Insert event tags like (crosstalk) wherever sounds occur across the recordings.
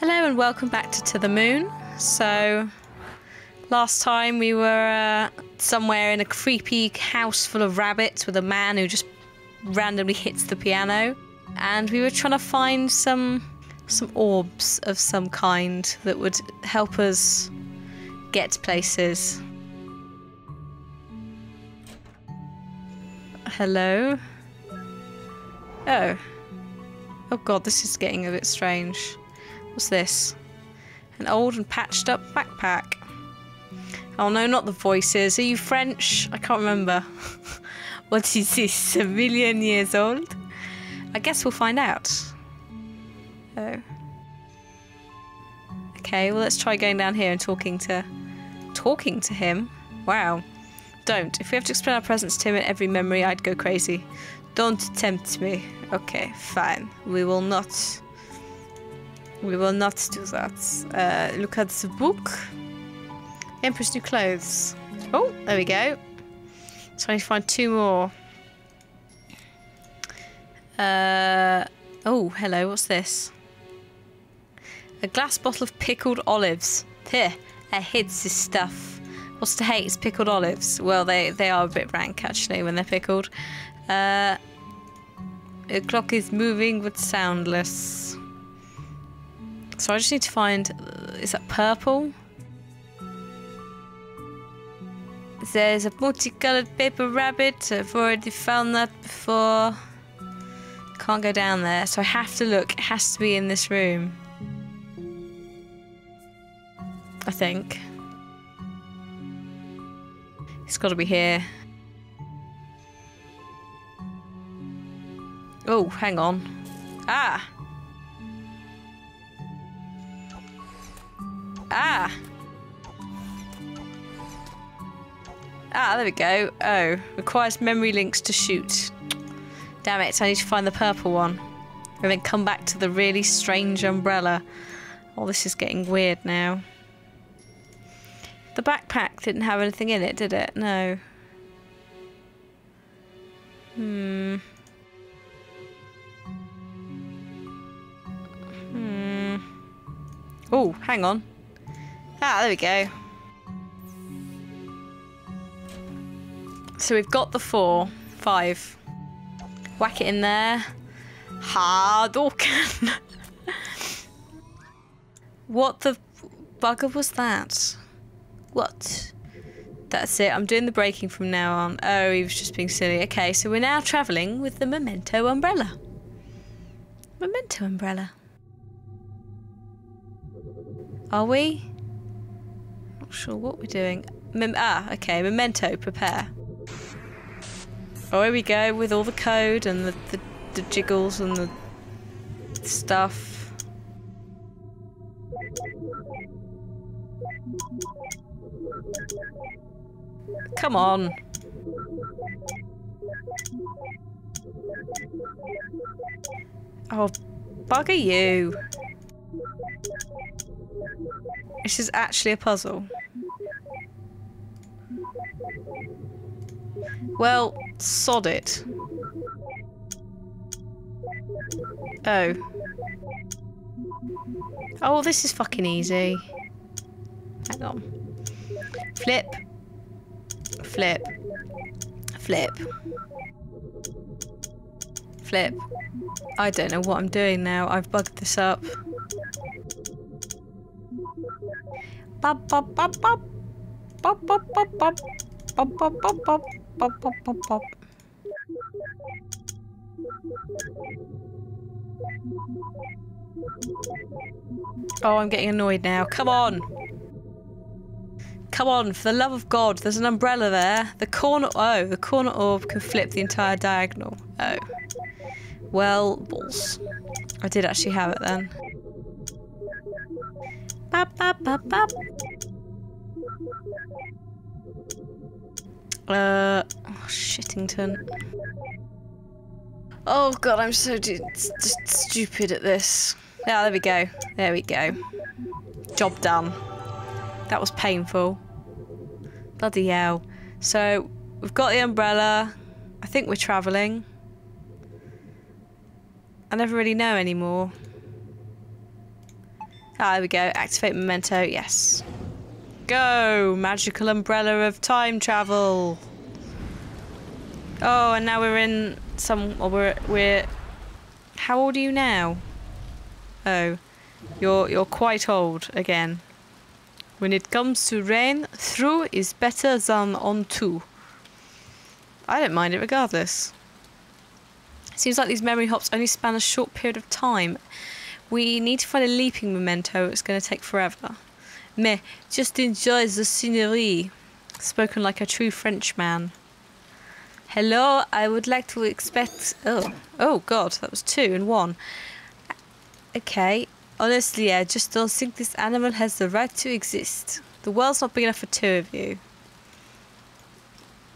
Hello and welcome back to To the Moon. So, last time we were uh, somewhere in a creepy house full of rabbits with a man who just randomly hits the piano, and we were trying to find some some orbs of some kind that would help us get places. Hello. Oh. Oh god, this is getting a bit strange. What's this? An old and patched up backpack. Oh no, not the voices. Are you French? I can't remember. (laughs) what is this? A million years old? I guess we'll find out. Oh. Okay, well let's try going down here and talking to talking to him. Wow. Don't. If we have to explain our presence to him in every memory, I'd go crazy. Don't tempt me. Okay, fine. We will not we will not do that. Uh, look at the book. Emperor's New Clothes. Oh, there we go. Need to find two more. Uh, oh, hello, what's this? A glass bottle of pickled olives. Here, I hate this stuff. What's to hate? It's pickled olives. Well, they, they are a bit rank, actually, when they're pickled. Uh, the clock is moving but soundless. So I just need to find. Is that purple? There's a multicolored paper rabbit. I've already found that before. Can't go down there, so I have to look. It has to be in this room. I think. It's got to be here. Oh, hang on. Ah! Ah! Ah, there we go. Oh, requires memory links to shoot. Damn it, I need to find the purple one. And then come back to the really strange umbrella. Oh, this is getting weird now. The backpack didn't have anything in it, did it? No. Hmm. Hmm. Oh, hang on. Ah, there we go. So we've got the four, five. Whack it in there. Hadouken. (laughs) what the bugger was that? What? That's it. I'm doing the braking from now on. Oh, he was just being silly. Okay, so we're now travelling with the Memento umbrella. Memento umbrella. Are we? Sure what we're doing. Mem ah, okay. Memento, prepare. Oh, here we go with all the code and the, the, the jiggles and the stuff. Come on. Oh, bugger you. This is actually a puzzle. Well, sod it. Oh. Oh, this is fucking easy. Hang on. Flip. Flip. Flip. Flip. I don't know what I'm doing now. I've bugged this up. Bop, bop, bop, bop. Bop, bop, bop, bop. Bop, bop, bop, bop. Bop, bop, bop, bop. Oh, I'm getting annoyed now. Come on. Come on, for the love of God, there's an umbrella there. The corner, oh, the corner orb can flip the entire diagonal. Oh. Well, balls. I did actually have it then. Bop, bop, bop, bop. Uh, oh, Shittington. Oh god, I'm so stupid at this. Yeah, there we go. There we go. Job done. That was painful. Bloody hell. So, we've got the umbrella. I think we're travelling. I never really know anymore. Ah, there we go. Activate memento. Yes. Go! Magical umbrella of time travel. Oh, and now we're in some. Or we're we're. How old are you now? Oh, you're you're quite old again. When it comes to rain, through is better than on two. I don't mind it regardless. Seems like these memory hops only span a short period of time. We need to find a leaping memento. It's going to take forever. Mais just enjoy the scenery. Spoken like a true Frenchman. Hello, I would like to expect. Oh, oh God, that was two and one. Okay, honestly, I just don't think this animal has the right to exist. The world's not big enough for two of you.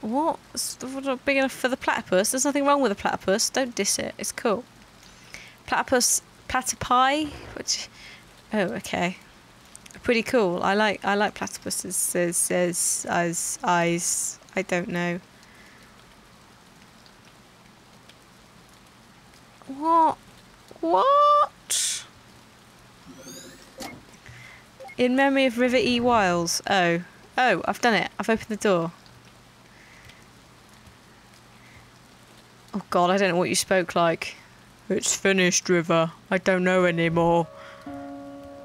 What? It's not big enough for the platypus? There's nothing wrong with a platypus. Don't diss it. It's cool. Platypus platypi, which oh okay, pretty cool. I like I like platypuses as as as eyes. I don't know. What? What? In memory of River E. Wyles. Oh. Oh, I've done it. I've opened the door. Oh god, I don't know what you spoke like. It's finished, River. I don't know anymore.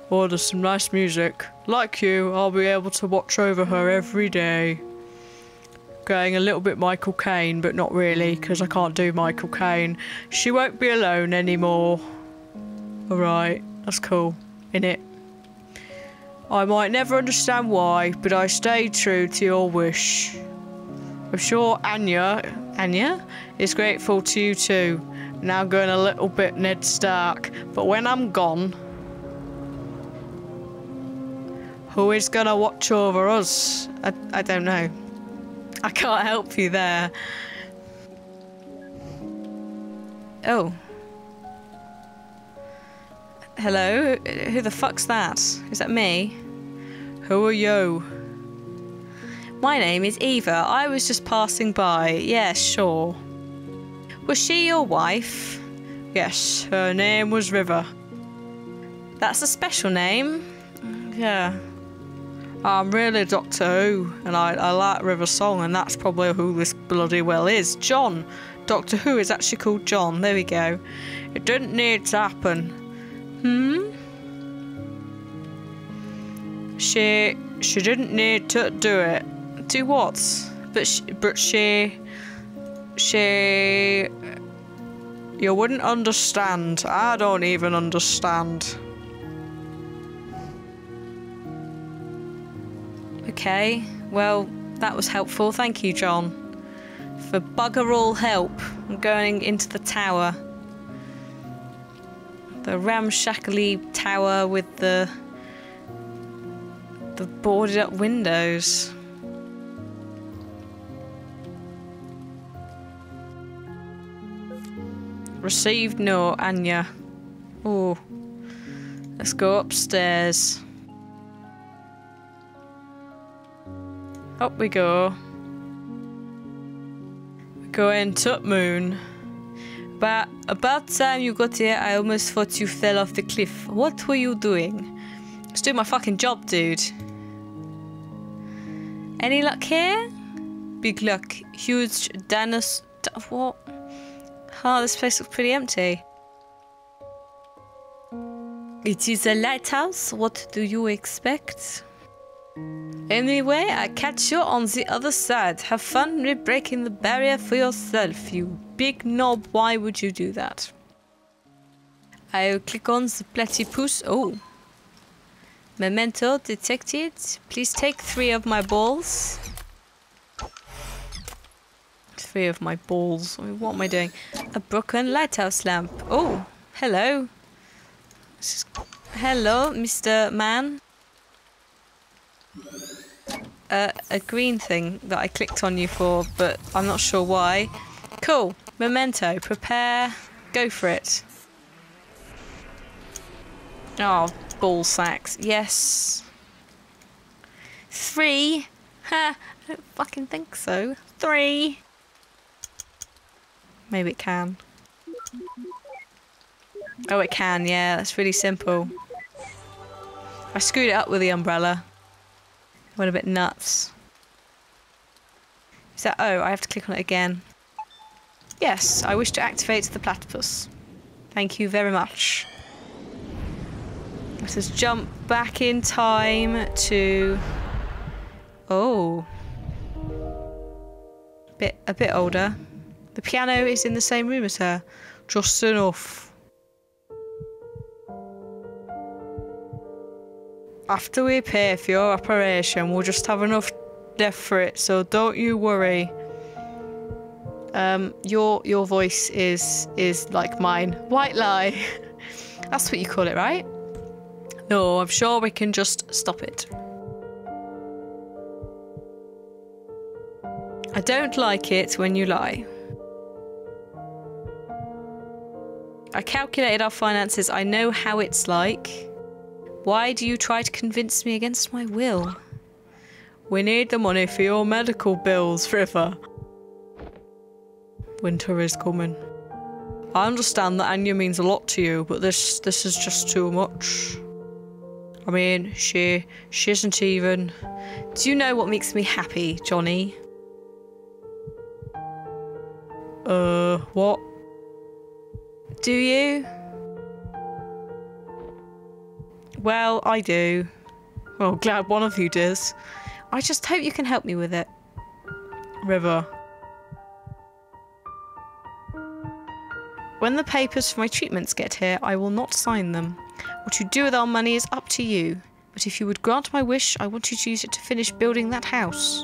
There's some nice music. Like you, I'll be able to watch over her every day. Going a little bit Michael Caine, but not really, because I can't do Michael Caine. She won't be alone anymore. Alright, that's cool, innit? I might never understand why, but I stayed true to your wish. I'm sure Anya, Anya, is grateful to you too. Now going a little bit Ned Stark, but when I'm gone, who is gonna watch over us? I, I don't know. I can't help you there. Oh. Hello? Who the fuck's that? Is that me? Who are you? My name is Eva. I was just passing by. Yeah, sure. Was she your wife? Yes, her name was River. That's a special name. Yeah. I'm really Doctor Who, and I, I like River Song, and that's probably who this bloody well is. John. Doctor Who is actually called John. There we go. It didn't need to happen. Hmm? She she didn't need to do it. Do what? But she, but she she you wouldn't understand. I don't even understand. Okay, well, that was helpful. Thank you, John, for bugger all help. I'm going into the tower. The ramshackly tower with the the boarded up windows. Received no, Anya. Oh. Let's go upstairs. Up we go. Going to moon. But about time you got here, I almost thought you fell off the cliff. What were you doing? Just doing my fucking job, dude. Any luck here? Big luck. Huge dinosaur. What? Oh, this place looks pretty empty. It is a lighthouse. What do you expect? Anyway, I catch you on the other side. Have fun re-breaking the barrier for yourself, you big knob. Why would you do that? I'll click on the platypus. Oh. Memento detected. Please take three of my balls. Three of my balls. I mean, what am I doing? A broken lighthouse lamp. Oh, hello. Hello, Mr. Man uh, a green thing that I clicked on you for, but I'm not sure why. Cool. Memento. Prepare. Go for it. Oh, ball sacks. Yes. Three. Ha! I don't fucking think so. Three. Maybe it can. Oh, it can, yeah. That's really simple. I screwed it up with the umbrella. Went a bit nuts. Is that... Oh, I have to click on it again. Yes, I wish to activate the platypus. Thank you very much. Let us jump back in time to... Oh. Bit, a bit older. The piano is in the same room as her. Just enough. After we pay for your operation, we'll just have enough left for it, so don't you worry. Um, your your voice is is like mine. White lie. (laughs) That's what you call it, right? No, I'm sure we can just stop it. I don't like it when you lie. I calculated our finances. I know how it's like. Why do you try to convince me against my will? We need the money for your medical bills, River. Winter is coming. I understand that Anya means a lot to you, but this this is just too much. I mean, she she isn't even. Do you know what makes me happy, Johnny? Uh, what? Do you? Well, I do. Well, glad one of you does. I just hope you can help me with it. River. When the papers for my treatments get here, I will not sign them. What you do with our money is up to you. But if you would grant my wish, I want you to use it to finish building that house.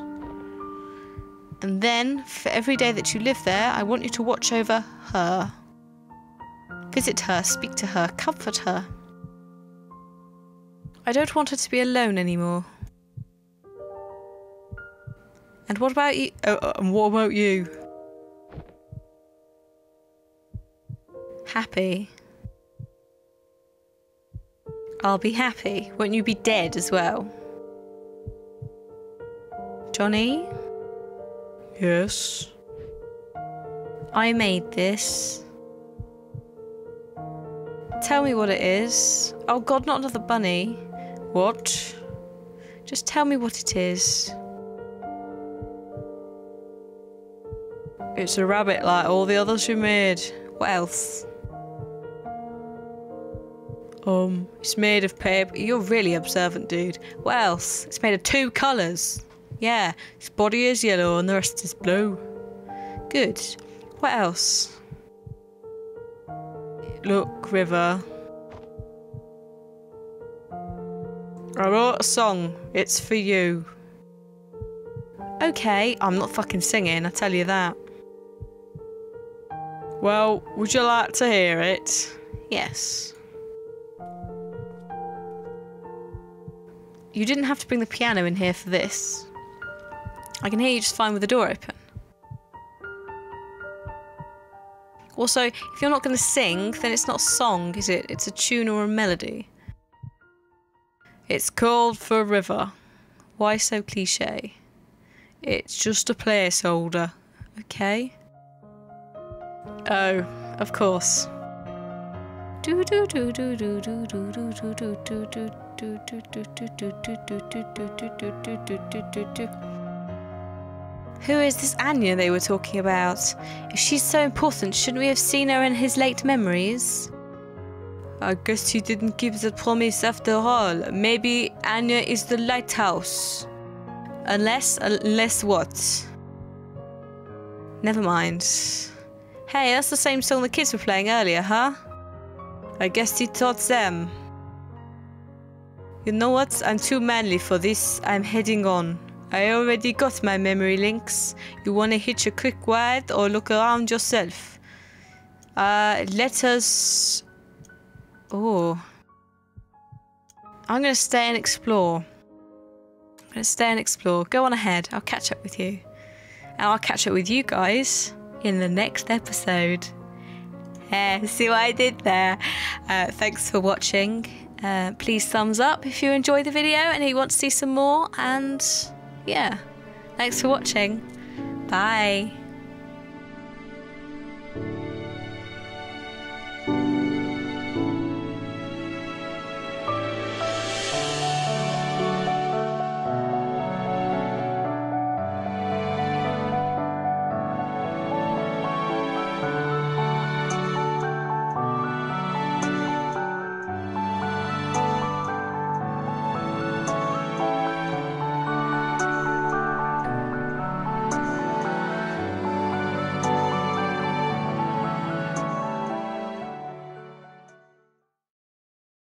And then, for every day that you live there, I want you to watch over her. Visit her, speak to her, comfort her. I don't want her to be alone anymore. And what about you? Oh, uh, and what about you? Happy. I'll be happy. Won't you be dead as well? Johnny? Yes. I made this. Tell me what it is. Oh god, not another bunny. What? Just tell me what it is. It's a rabbit like all the others you made. What else? Um, it's made of paper. You're really observant, dude. What else? It's made of two colours. Yeah, its body is yellow and the rest is blue. Good. What else? Look, River. I wrote a song. It's for you. Okay, I'm not fucking singing, I tell you that. Well, would you like to hear it? Yes. You didn't have to bring the piano in here for this. I can hear you just fine with the door open. Also, if you're not going to sing, then it's not a song, is it? It's a tune or a melody. It's called For River. Why so cliche? It's just a placeholder, okay? Oh, of course. Who is this Anya they were talking about? If she's so important, shouldn't we have seen her in his late memories? I guess he didn't keep the promise after all. Maybe Anya is the lighthouse. Unless, unless what? Never mind. Hey, that's the same song the kids were playing earlier, huh? I guess he taught them. You know what? I'm too manly for this. I'm heading on. I already got my memory links. You wanna hitch a quick ride or look around yourself? Uh, let us... Oh. I'm gonna stay and explore. I'm gonna stay and explore. Go on ahead. I'll catch up with you. And I'll catch up with you guys in the next episode. Yeah, (laughs) see what I did there? Uh, thanks for watching. Uh, please thumbs up if you enjoyed the video and you want to see some more. And yeah, thanks for watching. Bye.